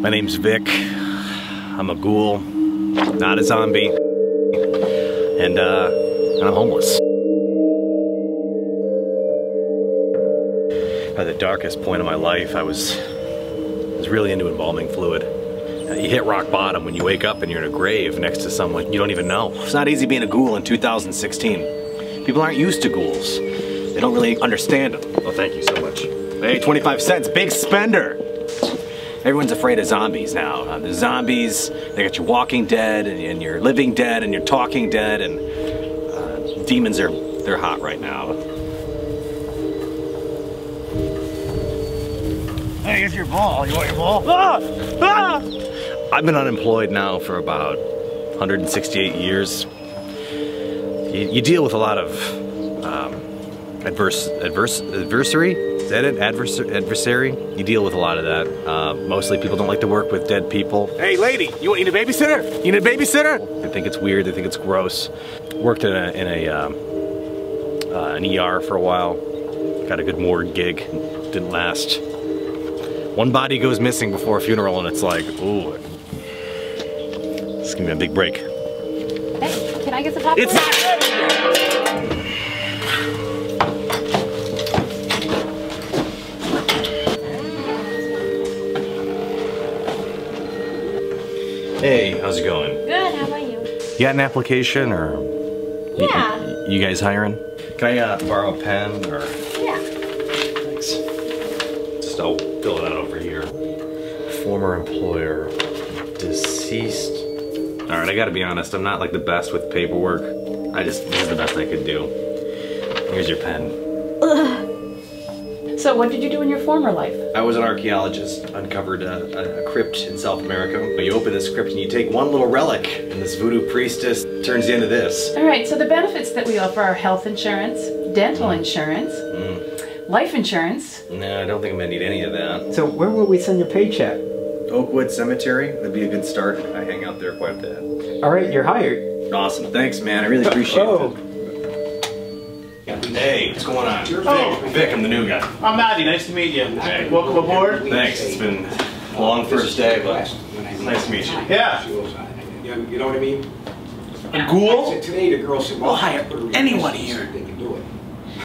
My name's Vick. I'm a ghoul, not a zombie, and uh, I'm homeless. At the darkest point of my life, I was, I was really into embalming fluid. You hit rock bottom when you wake up and you're in a grave next to someone you don't even know. It's not easy being a ghoul in 2016. People aren't used to ghouls. They don't really understand them. Oh, thank you so much. Hey, 25 cents, big spender. Everyone's afraid of zombies now. Uh, the zombies, they got you walking dead and, and you're living dead and you're talking dead and uh, demons are, they're hot right now. Hey, here's your ball. You want your ball? Ah! Ah! I've been unemployed now for about 168 years. You, you deal with a lot of um, adverse, adverse, adversary. Is that it? Advers adversary? You deal with a lot of that. Uh, mostly people don't like to work with dead people. Hey, lady, you want need a babysitter? You need a babysitter? They think it's weird. They think it's gross. Worked in a, in a um, uh, an ER for a while. Got a good morgue gig. Didn't last. One body goes missing before a funeral, and it's like, ooh, it's gonna be a big break. Hey, can I get some popcorn? It's not Hey, how's it going? Good, how about you? You got an application or? Yeah. You, guys hiring? Can I uh, borrow a pen or? Yeah. Thanks. Just I'll fill it out over here. Former employer, deceased. All right, I gotta be honest. I'm not like the best with paperwork. I just this is the best I could do. Here's your pen. So what did you do in your former life? I was an archaeologist, uncovered a, a, a crypt in South America. You open this crypt and you take one little relic, and this voodoo priestess turns you into this. All right, so the benefits that we offer are health insurance, dental hmm. insurance, hmm. life insurance. No, I don't think I'm gonna need any of that. So where will we send your paycheck? Oakwood Cemetery, that'd be a good start. I hang out there quite a bit. All right, you're hired. Awesome, thanks, man. I really appreciate Oh. it. Hey, what's going on? Oh. Vick, Vick, I'm the new guy. I'm Maddie. Nice to meet you. Hey. Welcome aboard. Thanks. It's been a long first day, but nice to meet you. Yeah. You know what I mean? A ghoul? Today the girl said, well, We'll hire anyone here.